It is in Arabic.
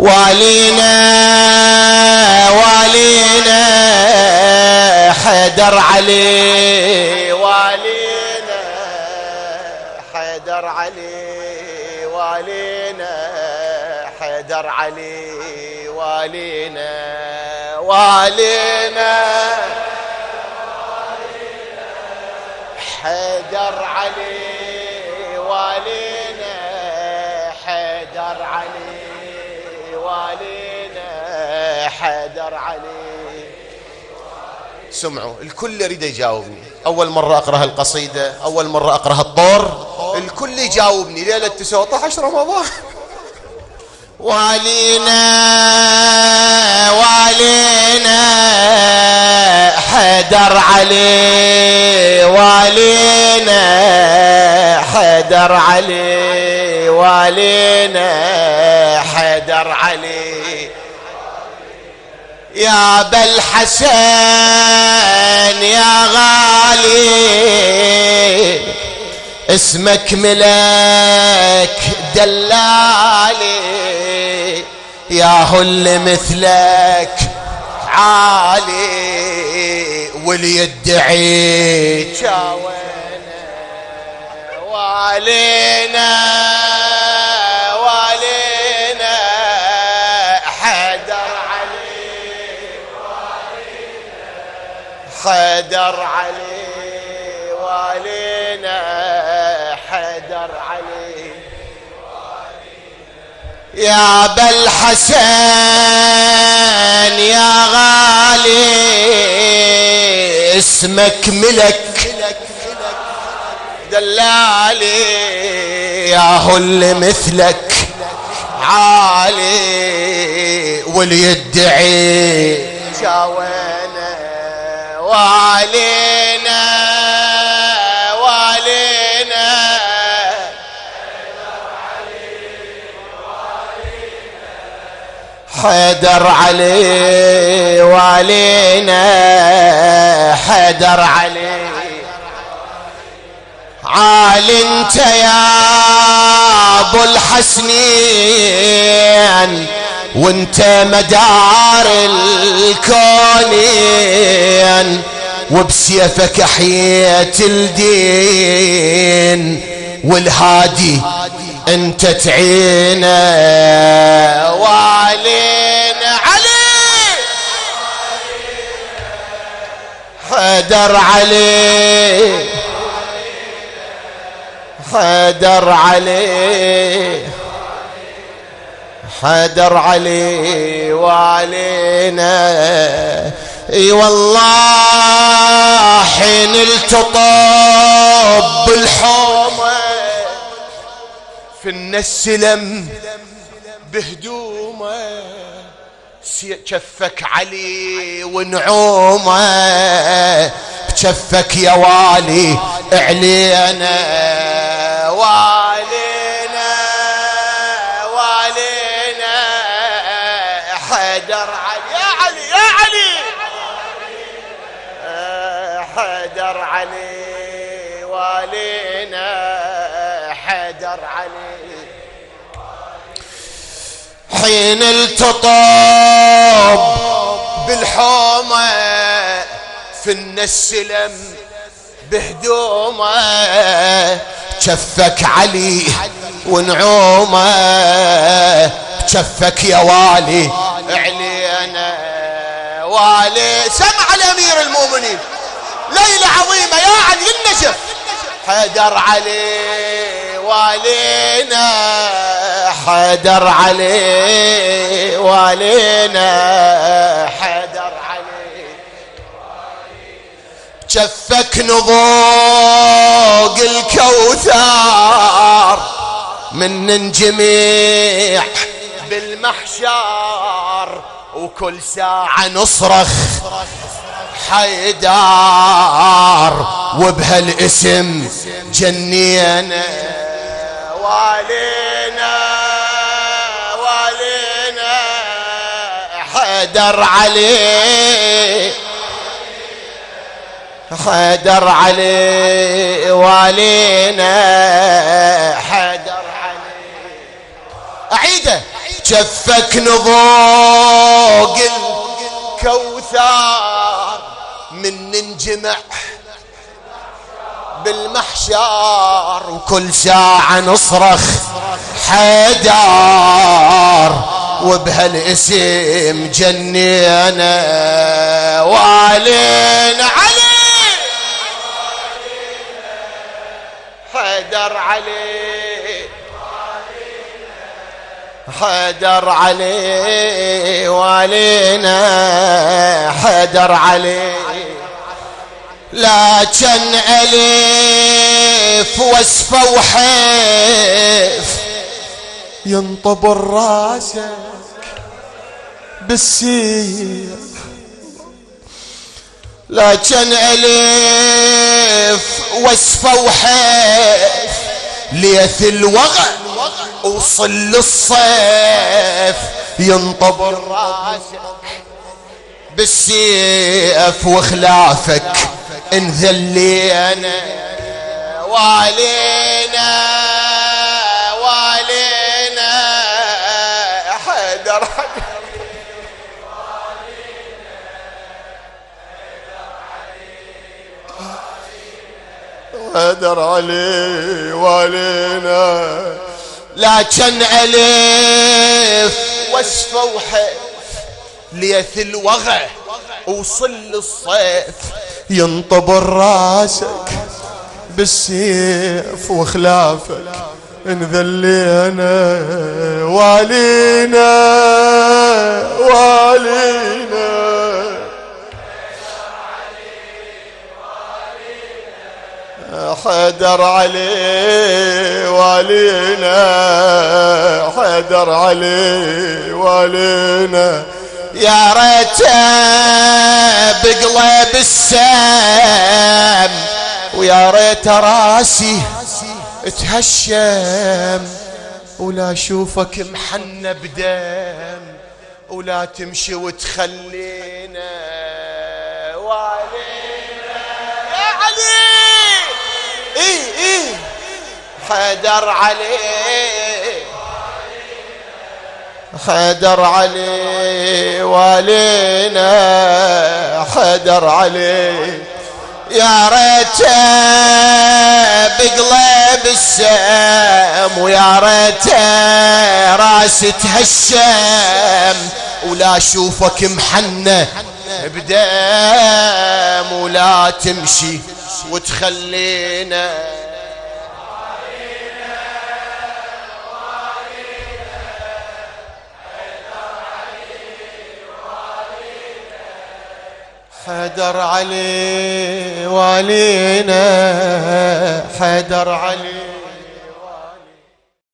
والينا والينا حيدر علي والينا حيدر علي والينا حيدر علي والينا والينا حيدر علي والينا حيدر علي سمعوا الكل يريد يجاوبني. أول مرة أقرأ القصيدة أول مرة أقرأ الطور الكل يجاوبني. ليلة 19 رمضان. والينا والينا حيدر علي والينا حيدر علي والينا حيدر علي يا بالحسن يا غالي اسمك ملك دلالي يا هل مثلك عالي واللي يدعي شاوينا والينا. حدر علي والينا حدر علي. يا بالحسن يا غالي اسمك ملك. دلالي يا هل مثلك. عالي واللي يدعي شاوينا والينا والينا. حيدر علي وعلينا حيدر علي. عال انت يا ابو الحسنين. وانت مدار الكونين وبسيفك احييت الدين والهادي انت تعينا وعلينا علي. حدر علي. حدر علي. حدر علي وعلينا. إي والله حين التطب بالحومة في النسلم بهدومة كفك علي ونعومة. بكفك يا والي علينا. والينا حيدر علي يا علي يا علي. حيدر علي والينا. حيدر علي. حين التطب بالحومة في النسلم بهدومة كفك علي ونعومة كفك يا والي. علينا والي سمع الأمير المؤمنين. ليلة عظيمة يا علي النجف حيدر علي والينا حيدر علي والينا حيدر علي شفك نضوق الكوثر من ننجميع بالمحشر وكل ساعة نصرخ حيدار وبهالاسم جنينا. والينا والينا حيدر عليه حيدر علي والينا. جفك نضوق الكوثر من ننجمع بالمحشر وكل ساعة نصرخ حيدار وبهالاسم جنينا وعلينا حيدر علي وعلينا حيدر علي. لا كان ألف وصفة وحيف ينطبر راسك بالسيف لا كان ألف وصفة وحيف ليث الوغى. وصل للصيف ينطبر راسك بالسيف وخلافك انذلينا وعلينا وعلينا حيدر حيدر علي وعلينا لكن ألف وحيف ليث الوغى وصل للصيف ينطبر راسك بالسيف وخلافك انذلينا والينا والينا حيدر علي والينا حيدر علي والينا. يا ريت بقلب السام ويا ريت راسي تهشم ولا أشوفك محنى بدم ولا تمشي وتخلينا. وعلينا يا علي! إيه إيه. حدر عليه. حدر علي والينا. حدر علي يا ريت بقلب السم ويا ريت راس تهشم ولا أشوفك محنة بدم ولا تمشي. وتخلينا. حدر علي والينا حدر علي